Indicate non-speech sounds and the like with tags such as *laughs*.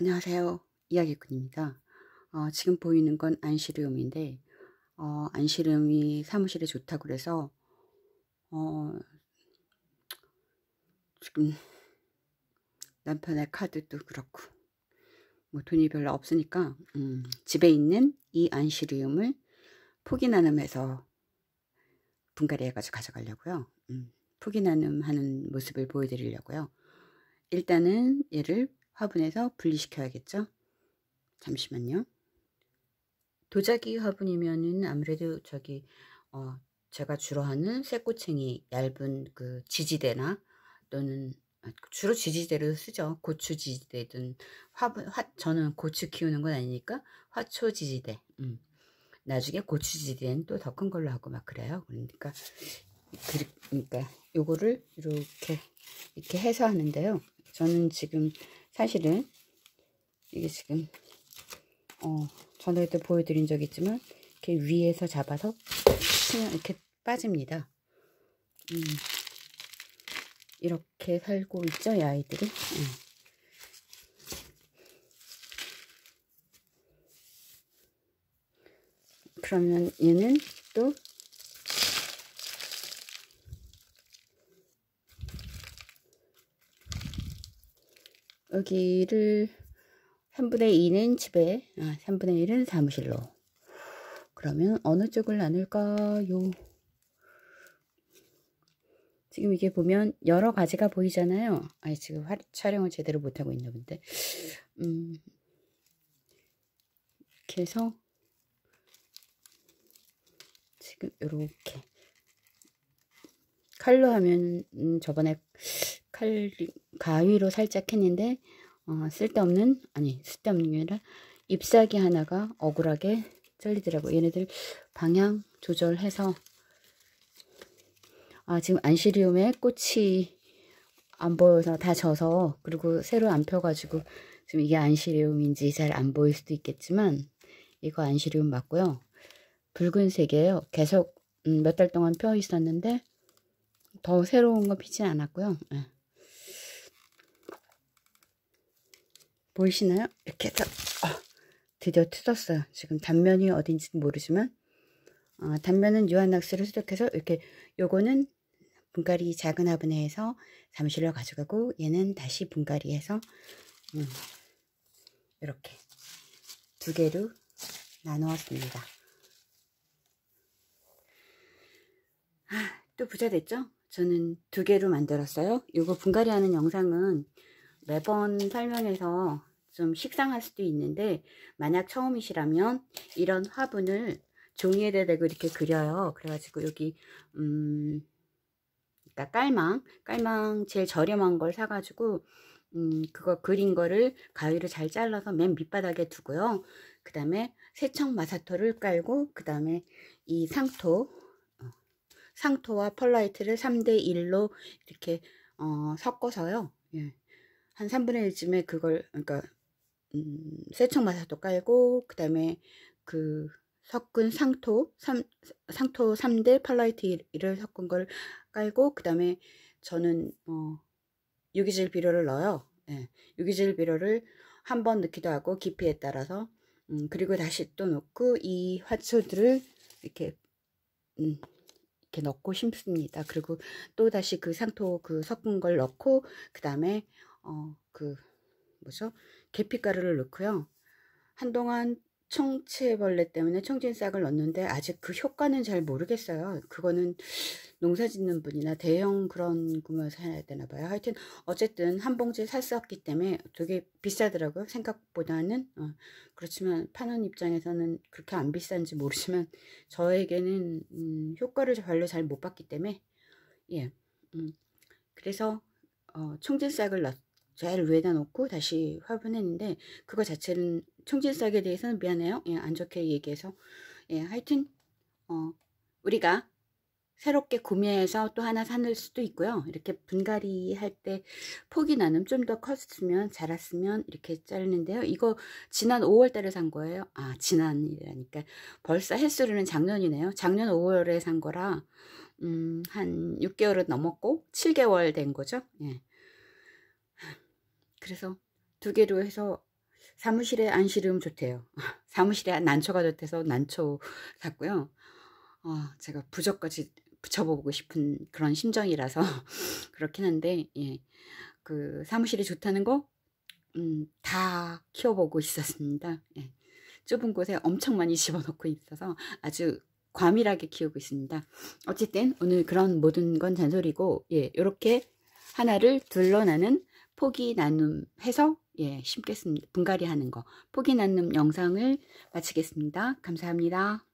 안녕하세요. 이야기꾼입니다. 어, 지금 보이는 건 안시리움인데 어, 안시리움이 사무실에 좋다고 그래서 어, 지금 남편의 카드도 그렇고 뭐 돈이 별로 없으니까 음, 집에 있는 이 안시리움을 포기 나눔해서 분갈이 해 가지고 가져가려고요. 음, 포기 나눔하는 모습을 보여드리려고요. 일단은 얘를 화분에서 분리시켜야겠죠? 잠시만요. 도자기 화분이면은 아무래도 저기 어 제가 주로 하는 쇠꼬챙이 얇은 그 지지대나 또는 아, 주로 지지대로 쓰죠. 고추 지지대든 화분 화 저는 고추 키우는 건 아니니까 화초 지지대. 음. 나중에 고추 지지대는 또 더 큰 걸로 하고 막 그래요. 그러니까 그러니까 요거를 이렇게 이렇게 해서 하는데요. 저는 지금 사실은 이게 지금 어 전에도 보여드린 적 있지만 이렇게 위에서 잡아서 이렇게 빠집니다. 음, 이렇게 살고 있죠, 이 아이들이. 음. 그러면 얘는 또 여기를 3분의 2는 집에, 아, 3분의 1은 사무실로. 그러면 어느 쪽을 나눌까요? 지금 이게 보면 여러 가지가 보이잖아요. 아니, 지금 화, 촬영을 제대로 못하고 있나 본데. 음, 이렇게 해서 지금 이렇게 칼로 하면 음, 저번에 칼 가위로 살짝 했는데 어, 쓸데없는 아니 쓸데없는 게 아니라 잎사귀 하나가 억울하게 잘리더라고 얘네들 방향 조절해서. 아 지금 안시리움에 꽃이 안 보여서 다 져서 그리고 새로 안 펴가지고 지금 이게 안시리움인지 잘 안 보일 수도 있겠지만 이거 안시리움 맞고요. 붉은색이에요. 계속 음, 몇달 동안 펴 있었는데 더 새로운 거 피진 않았고요. 네. 보이시나요? 이렇게 해서 어, 드디어 뜯었어요. 지금 단면이 어딘지 모르지만 어, 단면은 유한낙스를 수독해서 이렇게 요거는 분갈이 작은 화분에서 사무실로 가져가고 얘는 다시 분갈이해서 음, 이렇게 두 개로 나누었습니다. 아, 또 부자 됐죠? 저는 두 개로 만들었어요. 이거 분갈이 하는 영상은 매번 설명해서 좀 식상할 수도 있는데 만약 처음이시라면 이런 화분을 종이에다 대고 이렇게 그려요. 그래가지고 여기 음 그러니까 깔망 깔망 제일 저렴한 걸 사가지고 음 그거 그린 거를 가위로 잘 잘라서 맨 밑바닥에 두고요. 그 다음에 세척 마사토를 깔고 그 다음에 이 상토 어, 상토와 펄라이트를 3대 1로 이렇게 어, 섞어서요. 예. 한 3분의 1쯤에 그걸 그러니까 음, 세척마사도 깔고 그 다음에 그 섞은 상토 3, 상토 3대 팔라이트를 섞은 걸 깔고 그 다음에 저는 어, 유기질 비료를 넣어요. 예, 유기질 비료를 한 번 넣기도 하고 깊이에 따라서 음, 그리고 다시 또 넣고 이 화초들을 이렇게 음, 이렇게 넣고 심습니다. 그리고 또 다시 그 상토 그 섞은 걸 넣고 그 다음에 어, 그, 뭐죠? 계피가루를 넣고요. 한동안 청치벌레 때문에 청진싹을 넣었는데 아직 그 효과는 잘 모르겠어요. 그거는 농사 짓는 분이나 대형 그런 구매에서 해야 되나 봐요. 하여튼 어쨌든 한 봉지 샀었기 때문에 되게 비싸더라고요. 생각보다는 어, 그렇지만 파는 입장에서는 그렇게 안 비싼지 모르지만 저에게는 음, 효과를 별로 잘 못 봤기 때문에 예 음, 그래서 어, 청진싹을 넣, 잘 위에다 놓고 다시 화분했는데 그거 자체는 총진싹에 대해서는 미안해요. 예, 안 좋게 얘기해서 예, 하여튼 어, 우리가 새롭게 구매해서 또 하나 사는 수도 있고요. 이렇게 분갈이 할 때 폭이 나는 좀더 컸으면 자랐으면 이렇게 자르는데요. 이거 지난 5월 달에 산 거예요. 아 지난이라니까 벌써 횟수로는 작년이네요. 작년 5월에 산 거라 음, 한 6개월은 넘었고 7개월 된 거죠. 예. 그래서 두 개로 해서 사무실에 안 실으면 좋대요. *laughs* 사무실에 난초가 좋대서 난초 샀고요. 어, 제가 부적까지 붙여보고 싶은 그런 심정이라서 *laughs* 그렇긴 한데, 예. 그 사무실이 좋다는 거, 음, 다 키워보고 있었습니다. 예. 좁은 곳에 엄청 많이 *laughs* 집어넣고 있어서 아주 과밀하게 키우고 있습니다. 어쨌든 오늘 그런 모든 건 잔소리고, 예, 요렇게 하나를 둘러나는 포기 나눔 해서 예, 심겠습니다. 분갈이 하는 거. 포기 나눔 영상을 마치겠습니다. 감사합니다.